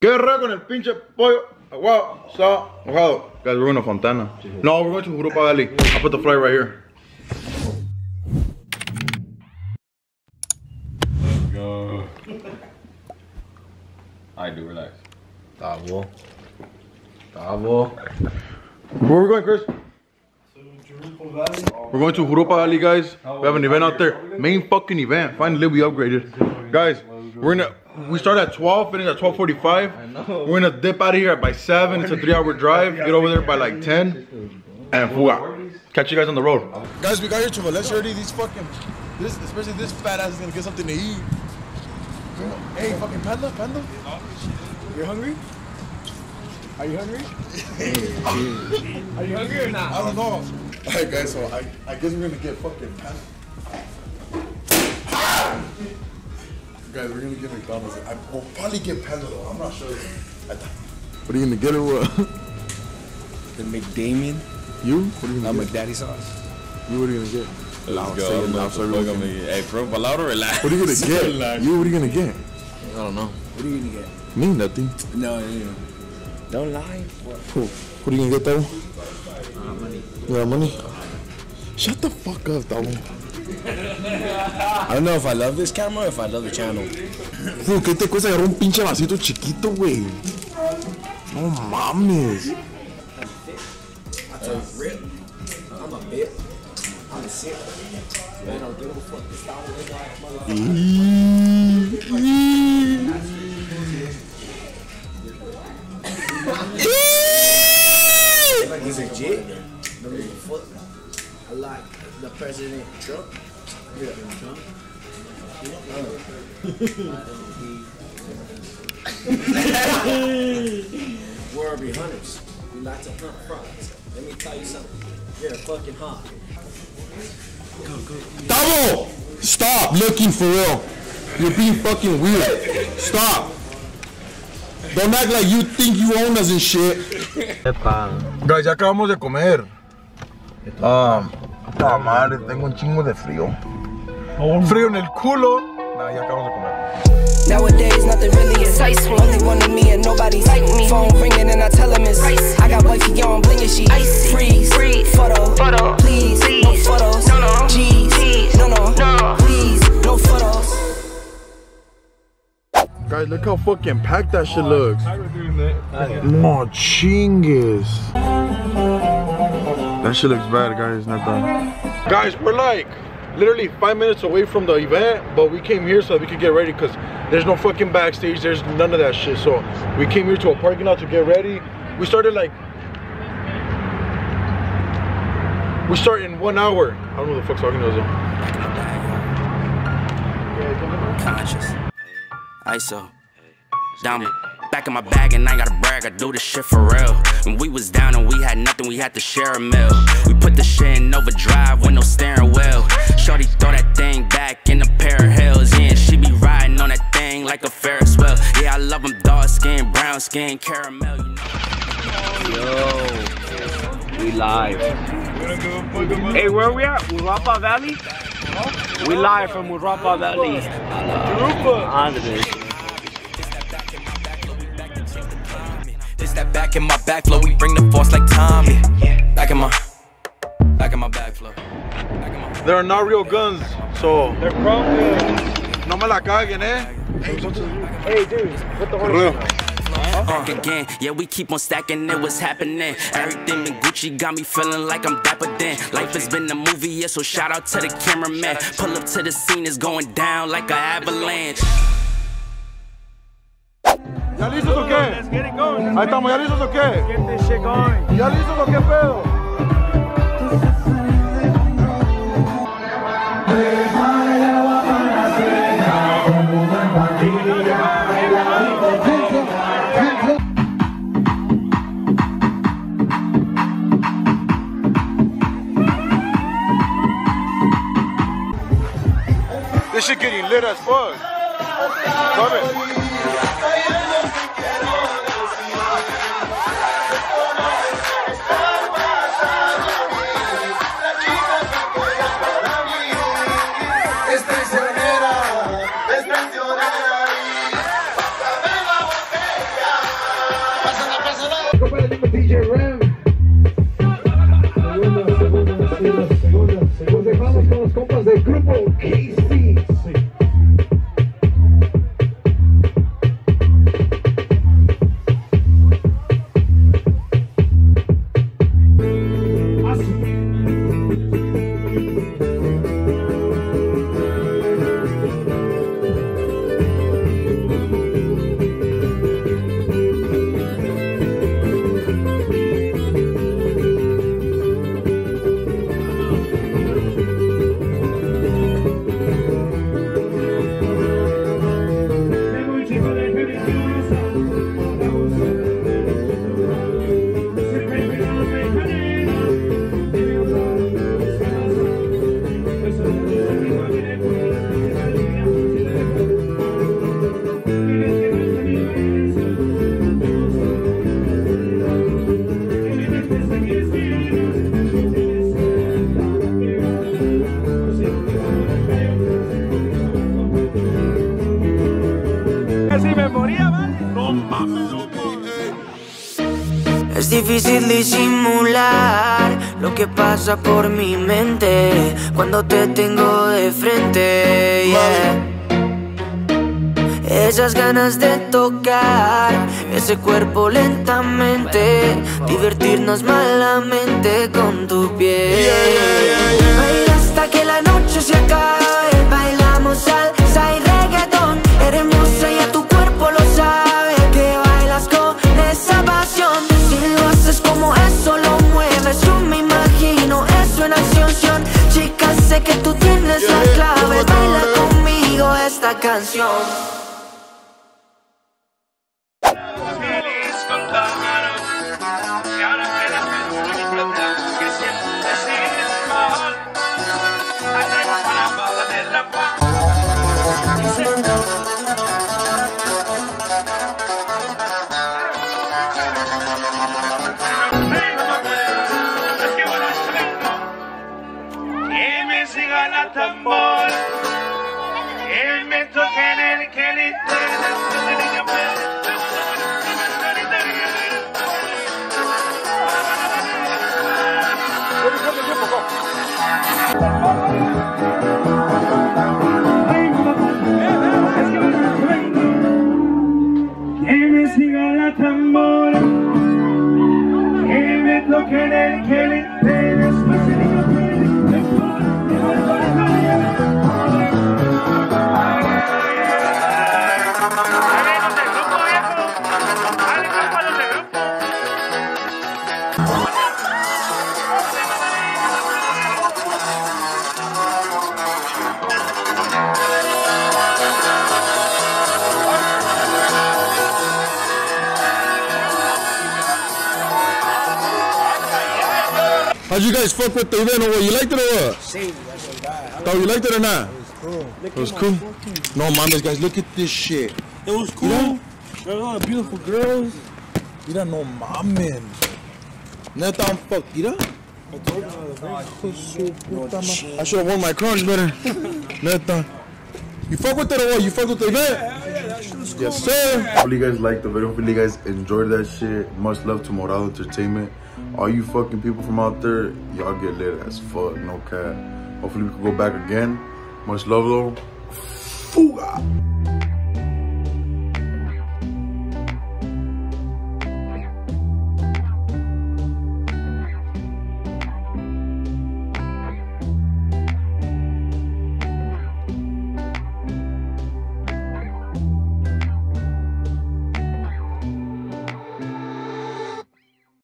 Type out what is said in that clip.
¿Qué raro con el pinche pollo? Wow, so, mojado. Guys, we're going to Fontana. No, we're going to Jurupa Valley. I'll put the flight right here. Let's go. I do relax. Tabo. Tabo. Where we going, Chris? We're going to Jurupa Valley, guys. We have an event out there. Main fucking event. Finally, we upgraded. Guys, we're gonna we start at 12, finish at 12:45. We're gonna dip out of here by 7. It's a three-hour drive. Get over there by like 10, and fuga. Catch you guys on the road. Guys, we got here to Valencia already. These fucking this, especially this fat ass is gonna get something to eat. Hey, fucking panda, panda. You hungry? Are you hungry? Are you hungry or not? I don't know. Alright guys, so I, I guess we're gonna get fucking panda. Guys, we're gonna get McDonald's. I will probably get panda though. I'm not sure. What are you gonna get or what? The McDamien. You? What are you Uh, gonna get? McDaddy sauce. You what are you gonna get? Let's Loud, go. say it I'm loud about so to everyone fuck can- on me. Hey, bro, palabra relax. What are you gonna get? Relax. You what are you gonna get? I don't know. What are you gonna get? Me nothing. No, no, no. Don't lie. Who? What are you gonna get though? Uh, money. Yeah, money. Shut the fuck up, though. I don't know if I love this camera or if I love the channel. Fu, ¿qué te cuesta agarrar un pinche vasito chiquito, güey? No mames. That's a rip. I'm a bit. I'm a sick. Man, don't give a fuck. This style is like motherfucker. He's a jit. Don't give a fuck. I like the president Trump. Yeah, Trump. We're be hunters. We like to hunt frogs. Let me tell you something. You're a fucking hawk. Tabo! Stop looking for real. You're being fucking weird. Stop. Don't act like you think you own us and shit. Guys, ya acabamos de comer. Ah, la madre, tengo un chingo de frío. Frío en el culo. Nah, ya acabamos de comer. Nowadays, nothing really is ice. Only one of me and nobody's like me. Phone ringing and I tell him it's ice. I got wifey on bling and she icy. Freeze, Freeze. Photo, photo, please, please. no photos. No, no, G's, no, no, no, please, no photos. Guys, look how fucking packed that shit looks. No chingues. That shit looks bad, guys. Not that. Guys, we're like literally five minutes away from the event, but we came here so that we could get ready because there's no fucking backstage. There's none of that shit. So we came here to a parking lot to get ready. We started like. We start in one hour. I don't know what the fuck's talking to us though. conscious. ISO. Diamond. Back in my bag and I ain't gotta brag, I do this shit for real. When we was down and we had nothing, we had to share a meal. We put the shit in overdrive with no steering wheel. Shorty throw that thing back in a pair of heels. Yeah, and she be riding on that thing like a Ferris wheel. Yeah, I love them dark skin, brown skin, caramel, you know. We live. Hey, where we at? Jurupa Valley? We live from Jurupa Valley. Andre. That back in my back flow, we bring the force like Tommy. Back in my, back in my back flow. Back in my. There are not real guns, so. They're probably. No me la caguen, eh? Hey, dude, what the For real. Back again, yeah, we keep on stacking it, what's happening? Everything in Gucci got me feeling like I'm dapper then. Life has been a movie, yeah, so shout out to the cameraman. Pull up to the scene, it's going down like an avalanche. ¿Ya listos o qué? Let's get it going. Ahí estamos, ¿ya listos o qué? Get this shit going. ¿Ya listos o qué pedo? This shit getting lit as fuck. Love it. llorar. Difícil disimular lo que pasa por mi mente cuando te tengo de frente. yeah. Esas ganas de tocar ese cuerpo lentamente, divertirnos malamente con tu piel. Baila hasta que la noche se acabe, bailamos salsa canción. Tambo. Que How'd you guys fuck with the event or what? You liked it or what? I Thought you liked it or not? It was cool. It was cool. No mames, guys, look at this shit. It was cool. There were a lot of beautiful girls. Mira, no mames. Neta, I'm fucked. Mira. I should have worn my crunch better. Neta. You fuck with it or what? You fuck with the event? Yes, sir. Hopefully you guys liked the video. Hopefully you guys enjoyed that shit. Much love to Morado Entertainment. All you fucking people from out there, y'all get lit as fuck. No cap. Hopefully we can go back again. Much love though. Fuga.